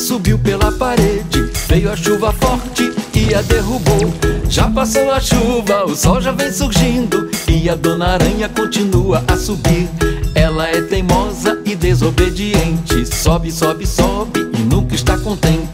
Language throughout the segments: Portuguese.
subiu pela parede. Veio a chuva forte e a derrubou. Já passou a chuva, o sol já vem surgindo. E a dona aranha continua a subir. Ela é teimosa e desobediente. Sobe, sobe, sobe e nunca está contente.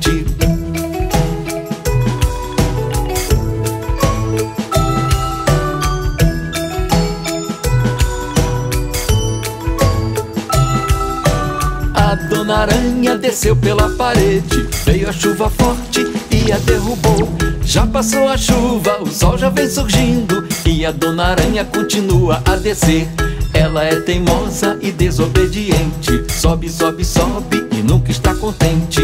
Desceu pela parede. Veio a chuva forte e a derrubou. Já passou a chuva, o sol já vem surgindo. E a dona aranha continua a descer. Ela é teimosa e desobediente. Sobe, sobe, sobe e nunca está contente.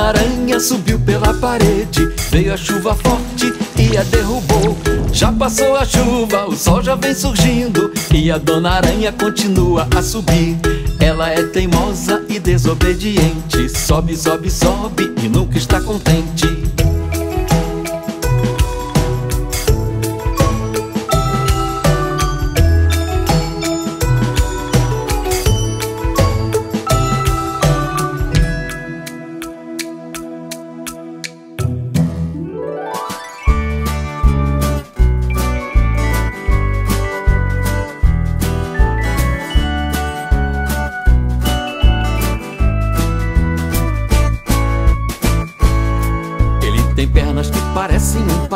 Dona aranha subiu pela parede. Veio a chuva forte e a derrubou. Já passou a chuva, o sol já vem surgindo. E a dona aranha continua a subir. Ela é teimosa e desobediente. Sobe, sobe, sobe e nunca está contente.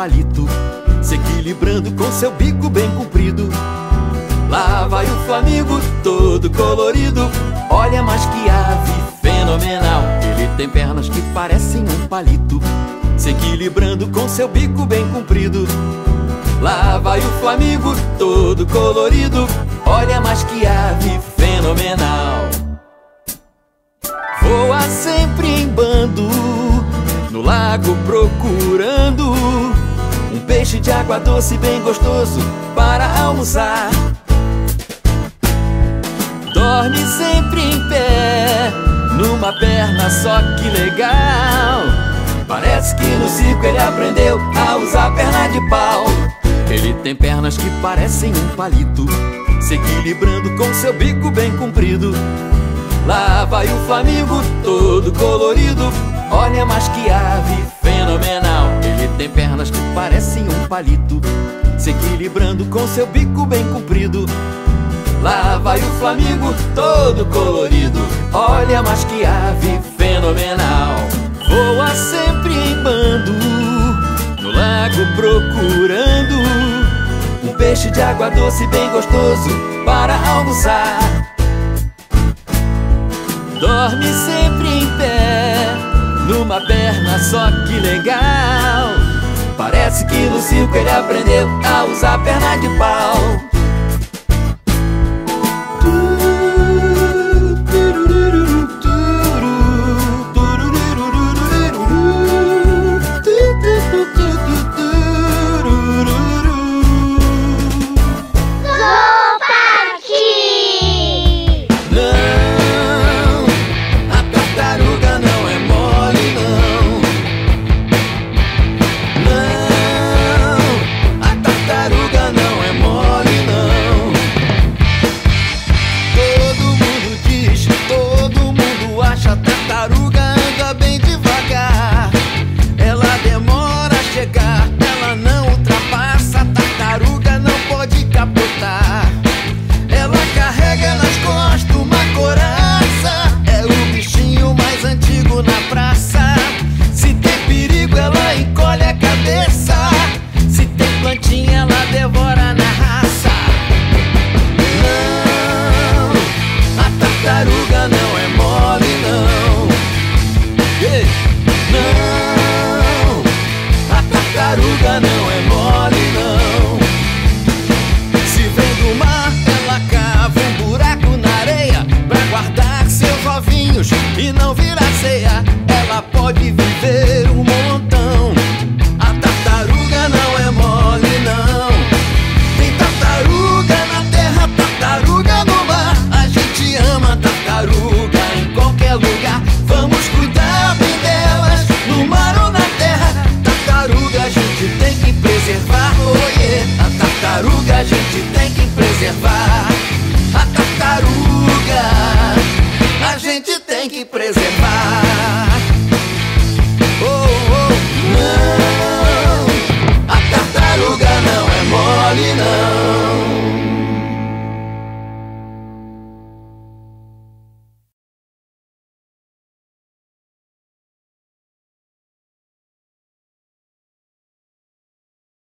Palito, se equilibrando com seu bico bem comprido. Lá vai o Flamengo todo colorido. Olha, mas que ave fenomenal! Ele tem pernas que parecem um palito, se equilibrando com seu bico bem comprido. Lá vai o Flamengo todo colorido. Olha, mas que ave fenomenal! Voa sempre em bando no lago procurando peixe de água doce bem gostoso para almoçar. Dorme sempre em pé, numa perna só que legal. Parece que no circo ele aprendeu a usar perna de pau. Ele tem pernas que parecem um palito, se equilibrando com seu bico bem comprido. Lá vai o Flamengo todo colorido. Olha, mas que ave fenomenal! Tem pernas que parecem um palito, se equilibrando com seu bico bem comprido. Lá vai o Flamengo todo colorido. Olha, mas que ave fenomenal! Voa sempre em bando, no lago procurando um peixe de água doce bem gostoso para almoçar. Dorme sempre em pé, numa perna só que legal. Parece que no circo ele aprendeu a usar perna de pau. preservar.